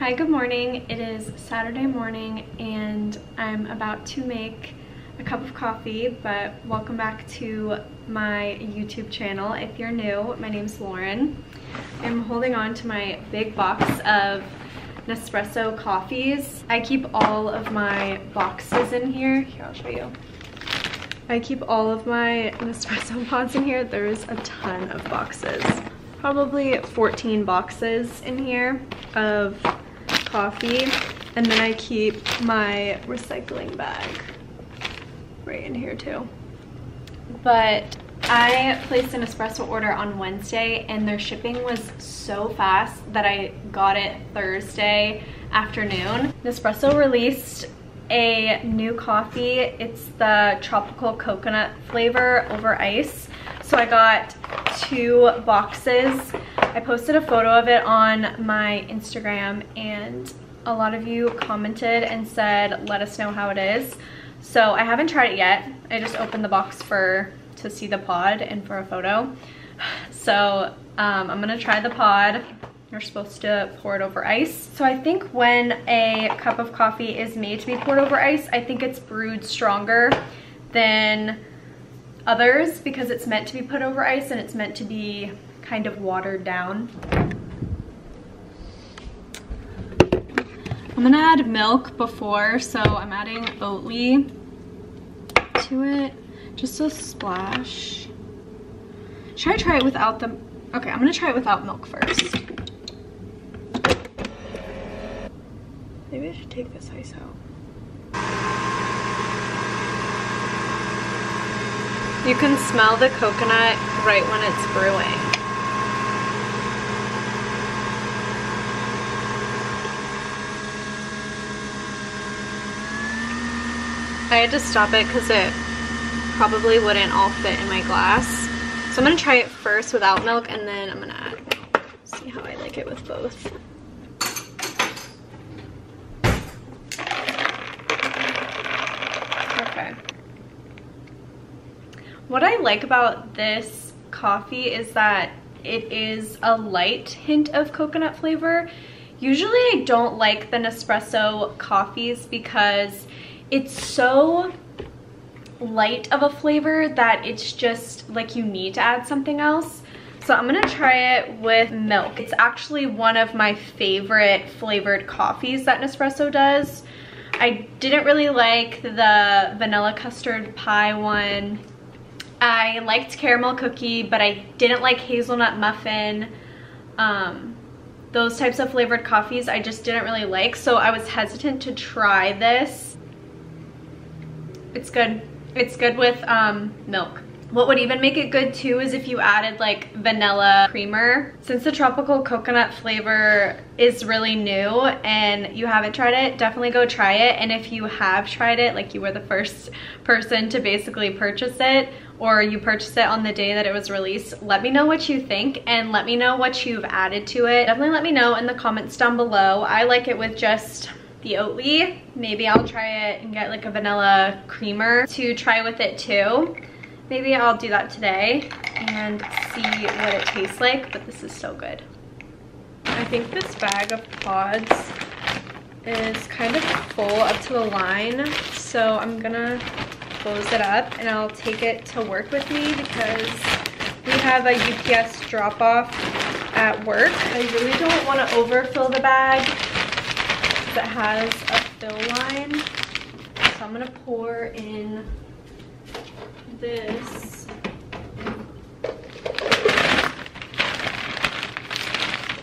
Hi, good morning. It is Saturday morning and I'm about to make a cup of coffee, but welcome back to my YouTube channel. If you're new, my name's Lauren. I'm holding on to my big box of Nespresso coffees. I keep all of my boxes in here. Here, I'll show you. I keep all of my Nespresso pods in here. There's a ton of boxes. Probably 14 boxes in here of coffee. And then I keep my recycling bag right in here too. But I placed an espresso order on Wednesday and their shipping was so fast that I got it Thursday afternoon. Nespresso released a new coffee. It's the tropical coconut flavor over ice. So I got two boxes. I posted a photo of it on my Instagram and a lot of you commented and said, let us know how it is. So I haven't tried it yet. I just opened the box for to see the pod and for a photo. So um, I'm gonna try the pod. You're supposed to pour it over ice. So I think when a cup of coffee is made to be poured over ice, I think it's brewed stronger than others because it's meant to be put over ice and it's meant to be kind of watered down. I'm gonna add milk before, so I'm adding Oatly to it. Just a splash. Should I try it without the, okay, I'm gonna try it without milk first. Maybe I should take this ice out. You can smell the coconut right when it's brewing. I had to stop it because it probably wouldn't all fit in my glass. So I'm gonna try it first without milk and then I'm gonna add. See how I like it with both. Okay. What I like about this coffee is that it is a light hint of coconut flavor. Usually I don't like the Nespresso coffees because it's so light of a flavor that it's just like you need to add something else. So I'm gonna try it with milk. It's actually one of my favorite flavored coffees that Nespresso does. I didn't really like the vanilla custard pie one I liked caramel cookie, but I didn't like hazelnut muffin. Um, those types of flavored coffees I just didn't really like, so I was hesitant to try this. It's good. It's good with um, milk. What would even make it good too is if you added like vanilla creamer. Since the tropical coconut flavor is really new and you haven't tried it, definitely go try it. And if you have tried it, like you were the first person to basically purchase it, or you purchased it on the day that it was released, let me know what you think and let me know what you've added to it. Definitely let me know in the comments down below. I like it with just the Oatly. Maybe I'll try it and get like a vanilla creamer to try with it too. Maybe I'll do that today and see what it tastes like, but this is so good. I think this bag of pods is kind of full up to the line, so I'm gonna close it up and I'll take it to work with me because we have a UPS drop off at work. I really don't want to overfill the bag because it has a fill line. So I'm gonna pour in this.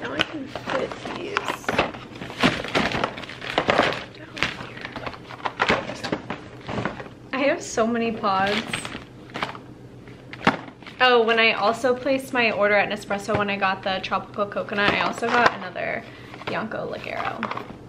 Now I can fit these. I have so many pods. Oh, when I also placed my order at Nespresso when I got the tropical coconut, I also got another Bianco Leggero.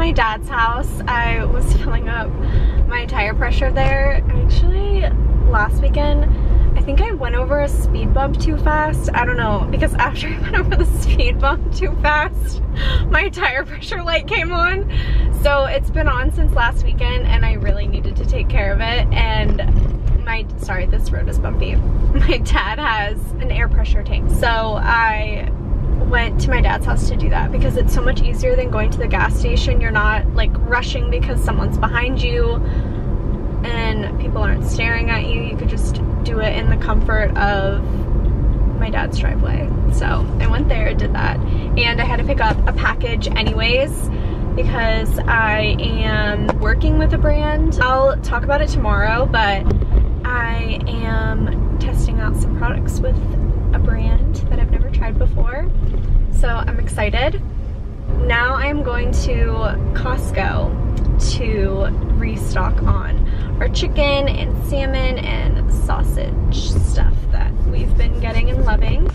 My dad's house. I was filling up my tire pressure there. Actually, last weekend, I think I went over a speed bump too fast. I don't know, because after I went over the speed bump too fast, my tire pressure light came on. So it's been on since last weekend and I really needed to take care of it. And my, sorry, this road is bumpy. My dad has an air pressure tank. So I went to my dad's house to do that because it's so much easier than going to the gas station. You're not like rushing because someone's behind you and people aren't staring at you. You could just do it in the comfort of my dad's driveway. So I went there, did that, and I had to pick up a package anyways because I am working with a brand. I'll talk about it tomorrow, but I am testing out some products with a brand that I've never tried before. So I'm excited. Now I'm going to Costco to restock on our chicken and salmon and sausage stuff that we've been getting and loving.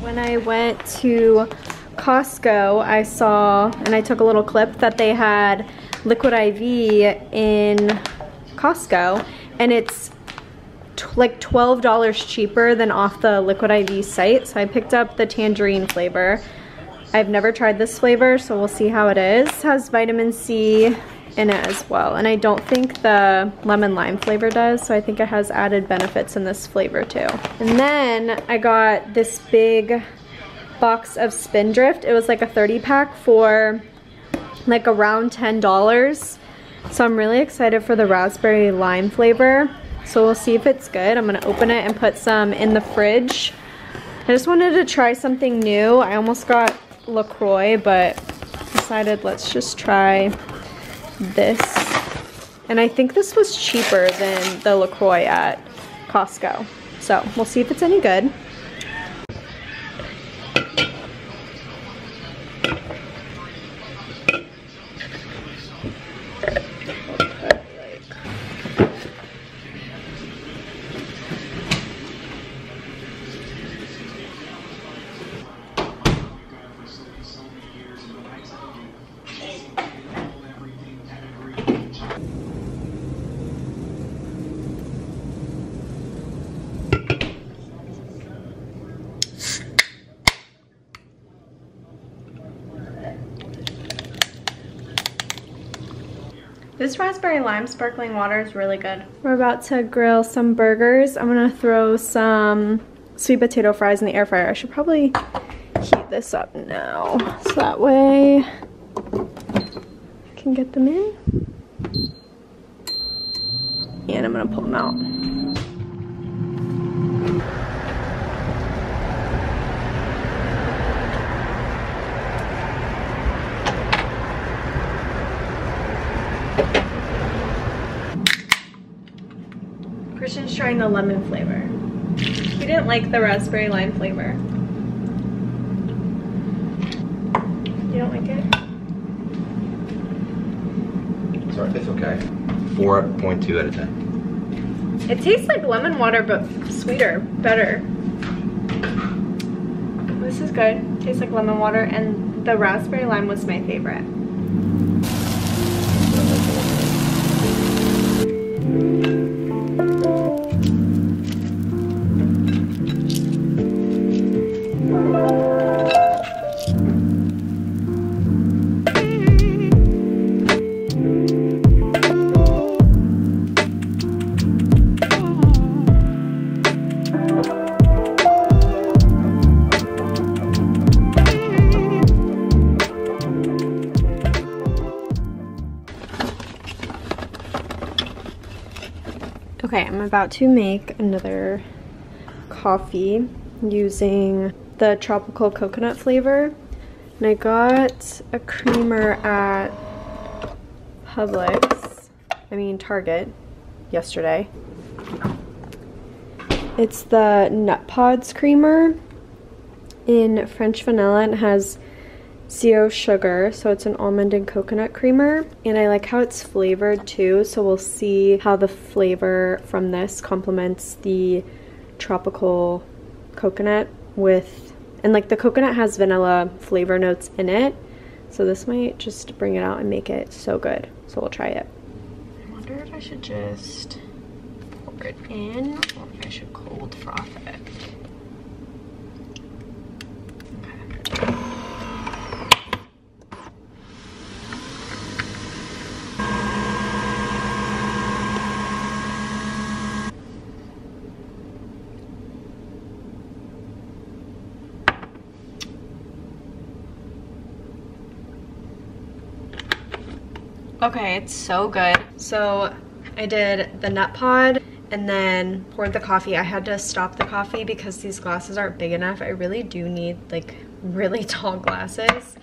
When I went to Costco, I saw, and I took a little clip, that they had Liquid IV in Costco, and it's like $12 cheaper than off the Liquid IV site. So I picked up the tangerine flavor. I've never tried this flavor, so we'll see how it is. It has vitamin C in it as well. And I don't think the lemon lime flavor does, so I think it has added benefits in this flavor too. And then I got this big box of Spindrift. It was like a 30 pack for like around $10. So I'm really excited for the raspberry lime flavor. So we'll see if it's good. I'm gonna open it and put some in the fridge. I just wanted to try something new. I almost got LaCroix, but decided let's just try this. And I think this was cheaper than the LaCroix at Costco. So we'll see if it's any good. This raspberry lime sparkling water is really good. We're about to grill some burgers. I'm gonna throw some sweet potato fries in the air fryer. I should probably heat this up now so that way I can get them in. And I'm gonna pull them out. Trying the lemon flavor. He didn't like the raspberry lime flavor. You don't like it? Sorry, it's okay. 4.2 out of 10. It tastes like lemon water, but sweeter, better. This is good. Tastes like lemon water, and the raspberry lime was my favorite. About to make another coffee using the tropical coconut flavor. And I got a creamer at Publix, I mean Target, yesterday. It's the Nutpods creamer in French vanilla and has zero sugar, so it's an almond and coconut creamer. And I like how it's flavored too, so we'll see how the flavor from this complements the tropical coconut with, and like the coconut has vanilla flavor notes in it. So this might just bring it out and make it so good. So we'll try it. I wonder if I should just pour it in or if I should cold froth it. Okay, it's so good. So I did the nut pod and then poured the coffee. I had to stop the coffee because these glasses aren't big enough. I really do need like really tall glasses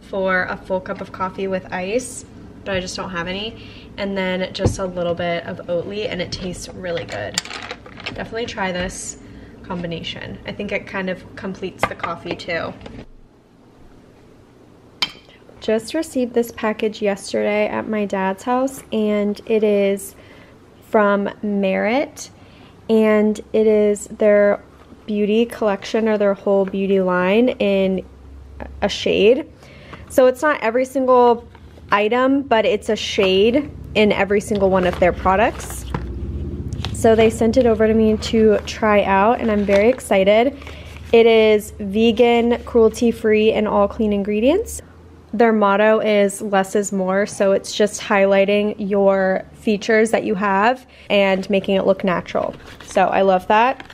for a full cup of coffee with ice, but I just don't have any. And then just a little bit of Oatly and it tastes really good. Definitely try this combination. I think it kind of completes the coffee too just received this package yesterday at my dad's house and it is from Merit and it is their beauty collection or their whole beauty line in a shade. So it's not every single item, but it's a shade in every single one of their products. So they sent it over to me to try out and I'm very excited. It is vegan, cruelty-free, and all clean ingredients their motto is less is more. So it's just highlighting your features that you have and making it look natural. So I love that.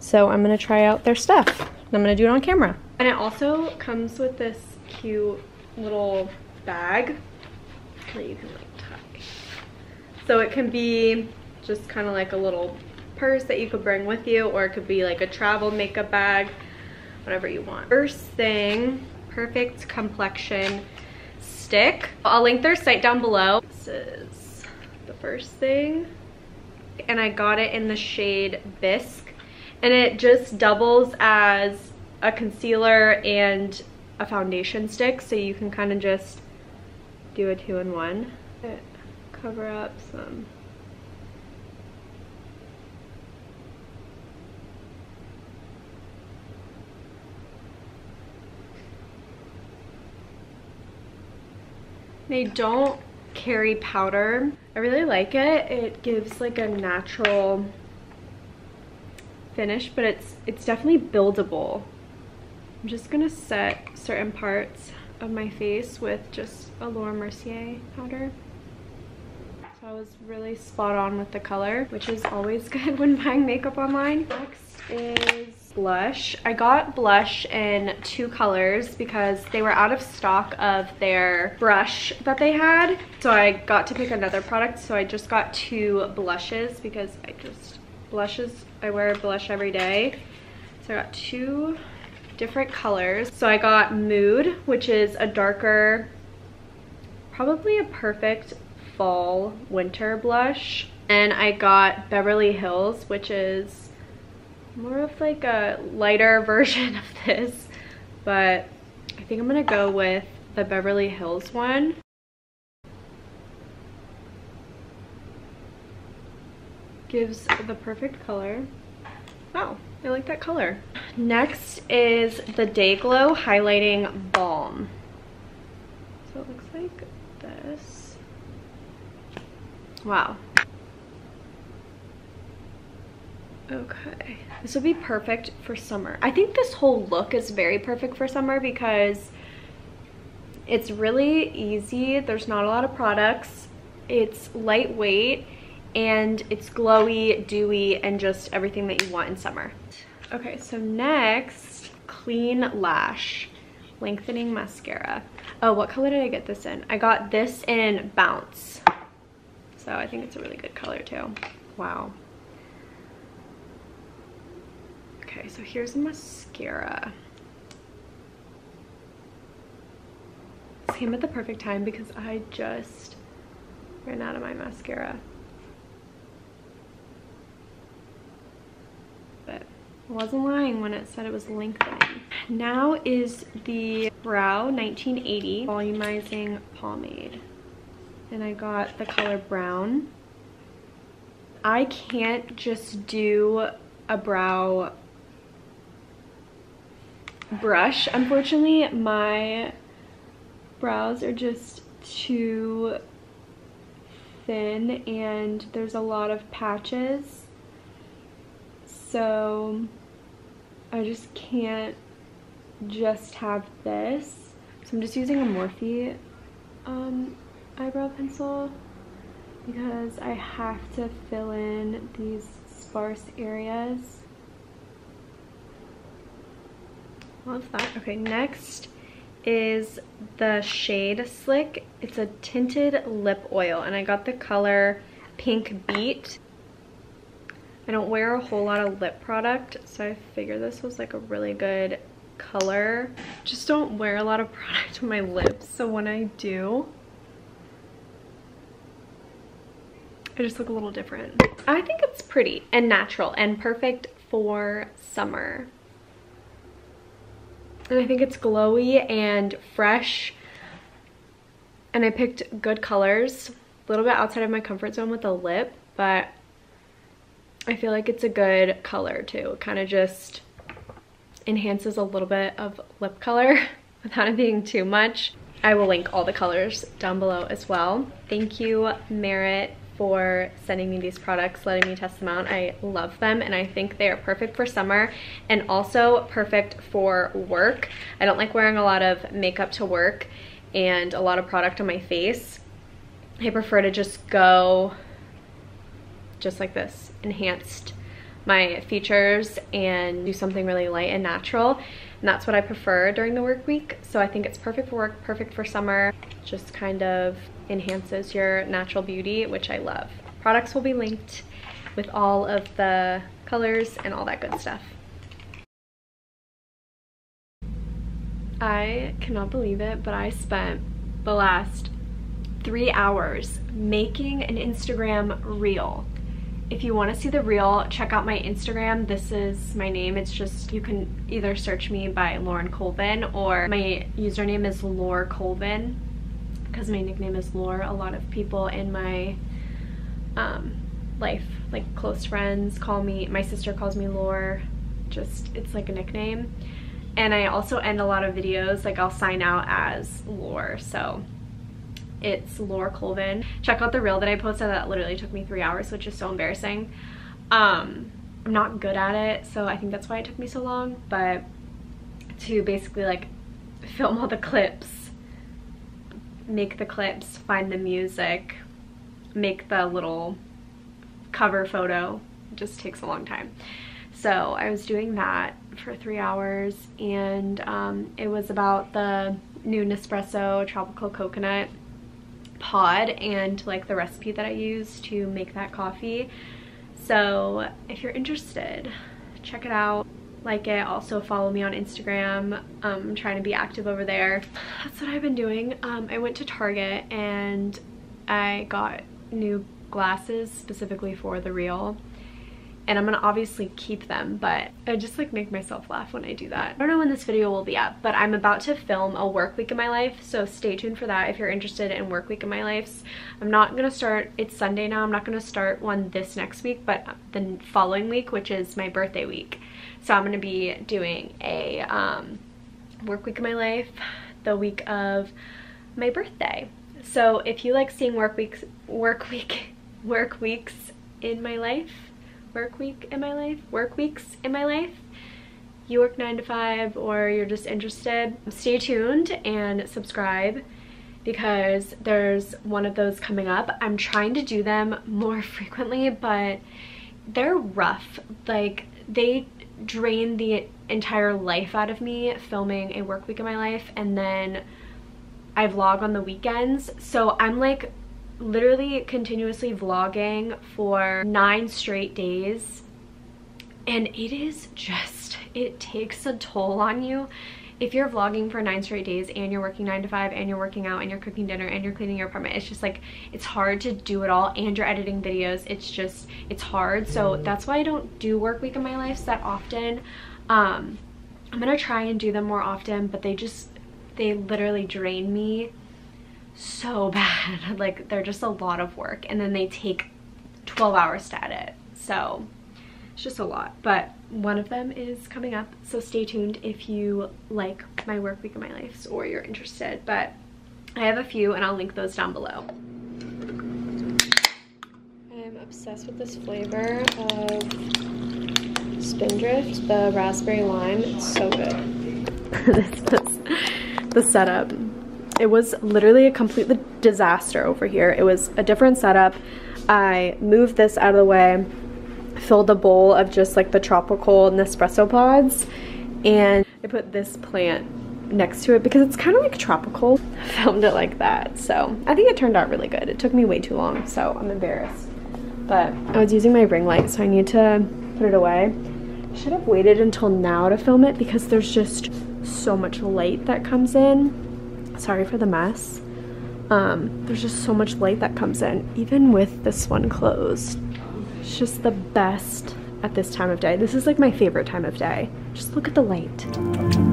So I'm gonna try out their stuff. I'm gonna do it on camera. And it also comes with this cute little bag that you can like tie. So it can be just kind of like a little purse that you could bring with you or it could be like a travel makeup bag, whatever you want. First thing Perfect Complexion stick. I'll link their site down below. This is the first thing. And I got it in the shade Bisque. And it just doubles as a concealer and a foundation stick. So you can kind of just do a two-in-one. Cover up some They don't carry powder. I really like it. It gives like a natural finish, but it's it's definitely buildable. I'm just gonna set certain parts of my face with just a Laura Mercier powder. So I was really spot on with the color, which is always good when buying makeup online. Next is blush. I got blush in two colors because they were out of stock of their brush that they had. So I got to pick another product. So I just got two blushes because I just, blushes, I wear blush every day. So I got two different colors. So I got Mood, which is a darker, probably a perfect fall winter blush. And I got Beverly Hills, which is more of like a lighter version of this, but I think I'm gonna go with the Beverly Hills one. Gives the perfect color. Wow, I like that color. Next is the Day Glow Highlighting Balm. So it looks like this. Wow, Okay, this would be perfect for summer. I think this whole look is very perfect for summer because it's really easy. There's not a lot of products. It's lightweight and it's glowy, dewy, and just everything that you want in summer. Okay, so next, Clean Lash Lengthening Mascara. Oh, what color did I get this in? I got this in Bounce. So I think it's a really good color too. Wow. Okay, so here's mascara. Came at the perfect time because I just ran out of my mascara. But I wasn't lying when it said it was lengthening. Now is the Brow 1980 Volumizing Pomade. And I got the color brown. I can't just do a brow brush. Unfortunately, my brows are just too thin and there's a lot of patches. So I just can't just have this. So I'm just using a Morphe um, eyebrow pencil because I have to fill in these sparse areas. Love that. Okay, next is the shade Slick. It's a tinted lip oil and I got the color Pink Beet. I don't wear a whole lot of lip product, so I figured this was like a really good color. Just don't wear a lot of product on my lips, so when I do, I just look a little different. I think it's pretty and natural and perfect for summer. And I think it's glowy and fresh. And I picked good colors. A little bit outside of my comfort zone with the lip, but I feel like it's a good color too. It kind of just enhances a little bit of lip color without it being too much. I will link all the colors down below as well. Thank you, Merit, for sending me these products, letting me test them out. I love them and I think they are perfect for summer and also perfect for work. I don't like wearing a lot of makeup to work and a lot of product on my face. I prefer to just go just like this, enhanced my features and do something really light and natural. And that's what I prefer during the work week. So I think it's perfect for work, perfect for summer. Just kind of enhances your natural beauty, which I love. Products will be linked with all of the colors and all that good stuff. I cannot believe it, but I spent the last three hours making an Instagram reel. If you want to see the reel, check out my Instagram. This is my name. It's just, you can either search me by Lauren Colvin or my username is Laur Colvin because my nickname is Laur, a lot of people in my um, life, like close friends, call me, my sister calls me Laur, just, it's like a nickname. And I also end a lot of videos, like I'll sign out as Laur, so it's Laur Colvin. Check out the reel that I posted that literally took me three hours, which is so embarrassing. Um, I'm not good at it, so I think that's why it took me so long, but to basically like film all the clips make the clips, find the music, make the little cover photo. It just takes a long time. So I was doing that for three hours and um, it was about the new Nespresso tropical coconut pod and like the recipe that I use to make that coffee. So if you're interested, check it out. Like it. Also follow me on instagram. Um, i'm trying to be active over there. That's what i've been doing. Um, i went to target and i got new glasses specifically for the reel and I'm gonna obviously keep them, but I just like make myself laugh when I do that. I don't know when this video will be up, but I'm about to film a work week in my life, so stay tuned for that if you're interested in work week in my life. I'm not gonna start, it's Sunday now, I'm not gonna start one this next week, but the following week, which is my birthday week. So I'm gonna be doing a um, work week in my life the week of my birthday. So if you like seeing work weeks, work week, work weeks in my life, work week in my life, work weeks in my life, you work 9 to 5 or you're just interested, stay tuned and subscribe because there's one of those coming up. I'm trying to do them more frequently, but they're rough. Like, they drain the entire life out of me filming a work week in my life and then I vlog on the weekends. So I'm like literally continuously vlogging for nine straight days. And it is just it takes a toll on you. If you're vlogging for nine straight days and you're working nine to five and you're working out and you're cooking dinner and you're cleaning your apartment it's just like it's hard to do it all and you're editing videos. It's just it's hard. So that's why i don't do work week in my life that often. Um i'm gonna try and do them more often but they just they literally drain me so bad. Like they're just a lot of work and then they take 12 hours to edit. So it's just a lot. But one of them is coming up, so stay tuned if you like my work week of my life or you're interested. But I have a few and I'll link those down below. I'm obsessed with this flavor of Spindrift, the raspberry lime. It's so good. this is the setup. It was literally a complete disaster over here. It was a different setup. I moved this out of the way, filled a bowl of just like the tropical Nespresso pods, and I put this plant next to it because it's kind of like tropical. I filmed it like that. So I think it turned out really good. It took me way too long, so I'm embarrassed. But I was using my ring light, so I need to put it away. Should have waited until now to film it because there's just so much light that comes in. Sorry for the mess. Um, there's just so much light that comes in, even with this one closed. It's just the best at this time of day. This is like my favorite time of day. Just look at the light.